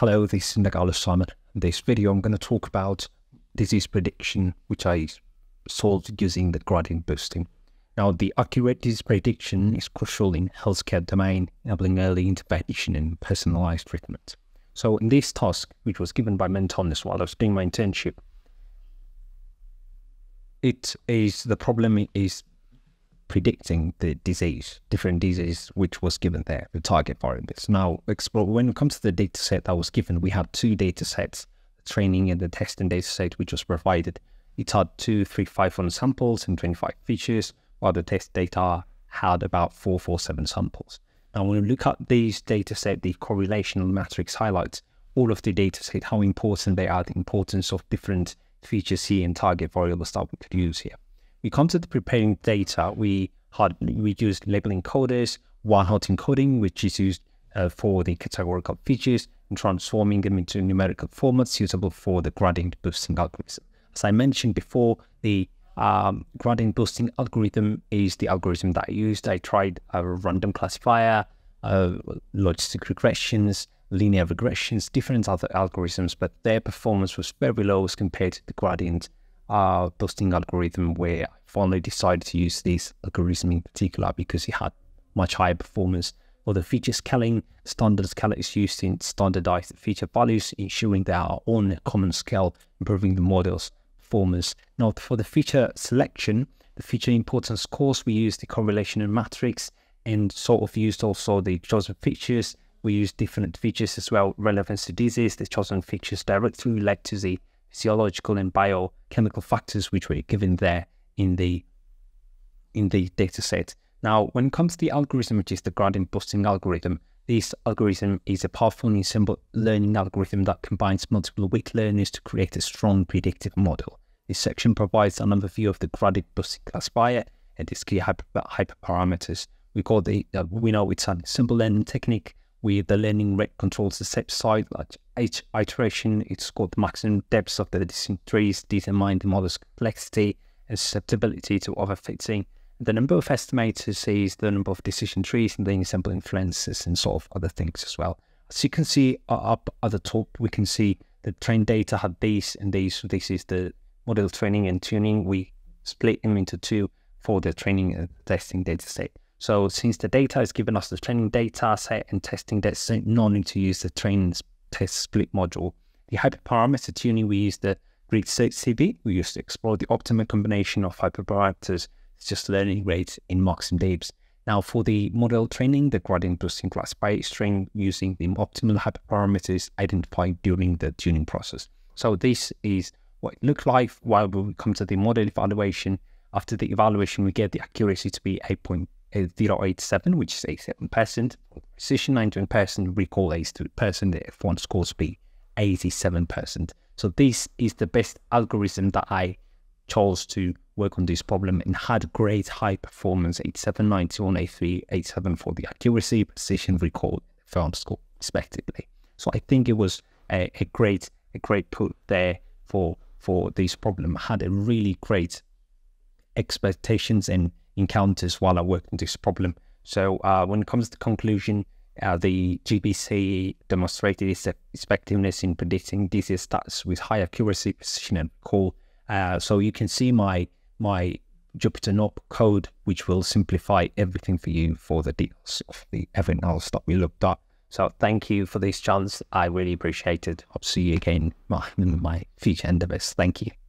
Hello, this is Nagala Simon. In this video, I'm going to talk about disease prediction, which I solved using the gradient boosting. Now, the accurate disease prediction is crucial in healthcare domain, enabling early intervention and personalized treatment. So in this task, which was given by Mentorness while I was doing my internship, it is the problem is predicting the disease, different disease, which was given there, the target variables. Now, explore, when it comes to the data set that was given, we had two data sets, the training and the testing data set, which was provided. It had two, three, five hundred samples and 25 features, while the test data had about four, four, seven samples. Now, when we look at these data set, the correlational matrix highlights all of the data set, how important they are, the importance of different features here and target variables that we could use here we come to the preparing data, we had we used label encoders, one hot encoding, which is used uh, for the categorical features and transforming them into numerical formats suitable for the gradient boosting algorithm. As I mentioned before, the um, gradient boosting algorithm is the algorithm that I used. I tried a random classifier, uh, logistic regressions, linear regressions, different other algorithms, but their performance was very low as compared to the gradient uh, boosting algorithm where I finally decided to use this algorithm in particular because it had much higher performance. For the feature scaling, standard scale is used in standardized feature values, ensuring they are on a common scale, improving the model's performance. Now, for the feature selection, the feature importance course, we use the correlation matrix and sort of used also the chosen features. We use different features as well, relevance to disease. The chosen features directly led to the physiological and biochemical factors which were given there in the in the data set. Now, when it comes to the algorithm, which is the gradient boosting algorithm, this algorithm is a powerful and ensemble learning algorithm that combines multiple weak learners to create a strong predictive model. This section provides an overview of the gradient boosting classifier and its key hyper, hyperparameters. We call the uh, we know it's a ensemble learning technique where the learning rate controls the step size. Like each iteration, it's got the maximum depths of the decision trees, determine the model's complexity and susceptibility to overfitting. The number of estimators is the number of decision trees and the sample influences and sort of other things as well. As you can see uh, up at the top, we can see the trained data had these and these. So this is the model training and tuning. We split them into two for the training and testing data set. So since the data is given us the training data set and testing data set, no need to use the training test split module. The hyperparameter tuning, we use the Grid CV. We used to explore the optimal combination of hyperparameters, it's just learning rate in mocks and DABES. Now for the model training, the gradient boosting classifier string using the optimal hyperparameters identified during the tuning process. So this is what it looks like while we come to the model evaluation. After the evaluation, we get the accuracy to be 8.0 0.087, which is 87%. Precision 91%, recall 82%, the F1 scores be 87%. So this is the best algorithm that I chose to work on this problem and had great high performance 8791 A3 87 for the accuracy, precision, recall, F1 score respectively. So I think it was a, a great a great put there for for this problem. Had a really great expectations and encounters while I worked on this problem. So uh, when it comes to conclusion, uh, the GBC demonstrated its effectiveness in predicting disease stats with high accuracy, precision, and recall. Uh, so you can see my my Jupyter Note code, which will simplify everything for you for the details of the everything else that we looked at. So thank you for this chance. I really appreciate it. I'll see you again in my future endeavors. Thank you.